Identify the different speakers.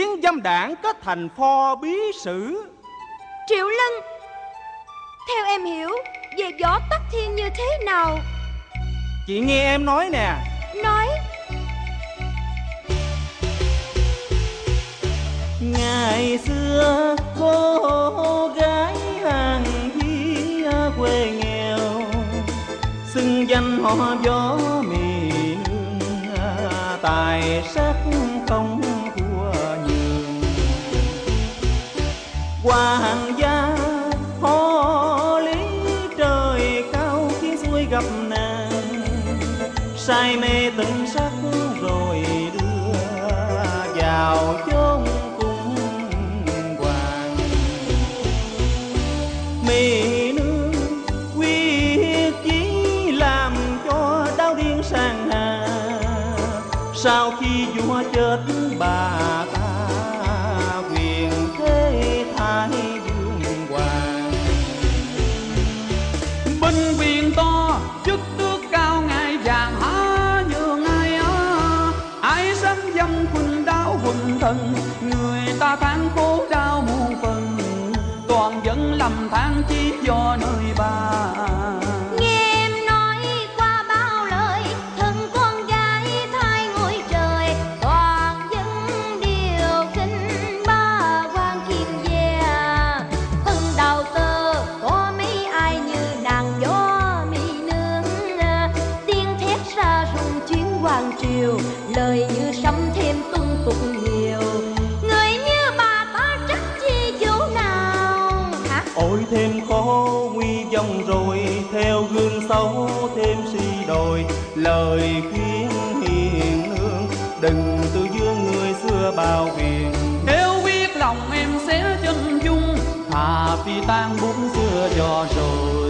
Speaker 1: Tiếng dâm đảng kết thành pho bí sử.
Speaker 2: Triệu Lân Theo em hiểu Về võ tắc thiên như thế nào?
Speaker 1: Chị nghe em nói nè.
Speaker 2: Nói.
Speaker 3: Ngày xưa cô gái hàng di quê nghèo xưng danh họ gió mì nương tài sắc hoàng gia họ lý trời cao khiến xuôi gặp nàng say mê tình sắc rồi đưa vào chốn cung hoàng. Mi nương quy chí làm cho đau điên sang hà. Sau khi vua chết, bà ta
Speaker 4: thân. Người ta than khổ đau muôn phần, toàn dân lầm than chỉ do nơi bà.
Speaker 2: Nghe em nói qua bao lời, Thân con gái thay ngôi hả
Speaker 3: thêm khó nguy vong rồi, theo gương xấu thêm suy đồi. Lời khuyên hiền lương, đừng tự dương người xưa bao biện
Speaker 4: nếu biết lòng em sẽ chân dung, thà phi tan bốn xưa cho rồi.